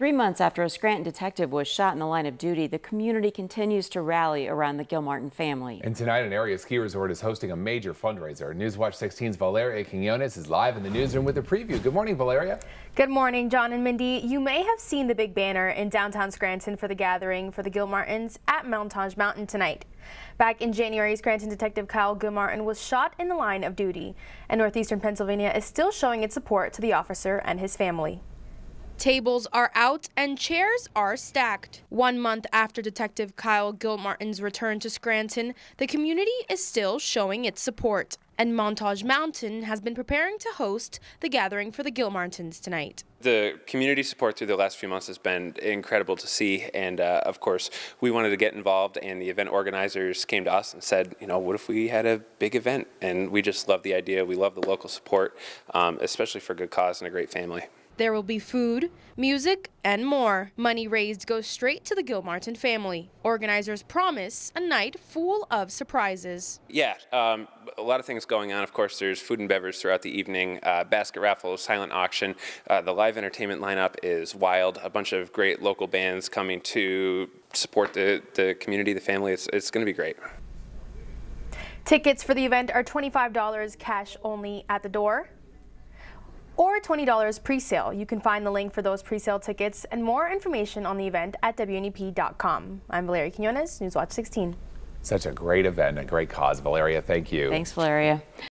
Three months after a Scranton detective was shot in the line of duty, the community continues to rally around the Gilmartin family. And tonight, an area ski resort is hosting a major fundraiser. Newswatch 16's Valeria Quinones is live in the newsroom with a preview. Good morning, Valeria. Good morning, John and Mindy. You may have seen the big banner in downtown Scranton for the gathering for the Gilmartins at Montage Mountain tonight. Back in January, Scranton detective Kyle Gilmartin was shot in the line of duty, and northeastern Pennsylvania is still showing its support to the officer and his family. Tables are out and chairs are stacked. One month after Detective Kyle Gilmartin's return to Scranton, the community is still showing its support. And Montage Mountain has been preparing to host the gathering for the Gilmartins tonight. The community support through the last few months has been incredible to see, and uh, of course, we wanted to get involved. And the event organizers came to us and said, you know, what if we had a big event? And we just love the idea. We love the local support, um, especially for a good cause and a great family. There will be food, music, and more. Money raised goes straight to the Gilmartin family. Organizers promise a night full of surprises. Yeah, um, a lot of things going on. Of course, there's food and beverage throughout the evening, uh, basket raffle, silent auction. Uh, the live entertainment lineup is wild. A bunch of great local bands coming to support the, the community, the family. It's, it's going to be great. Tickets for the event are $25 cash only at the door or $20 pre-sale. You can find the link for those pre-sale tickets and more information on the event at WNEP.com. I'm Valeria Quinones, Newswatch 16. Such a great event, a great cause. Valeria, thank you. Thanks, Valeria.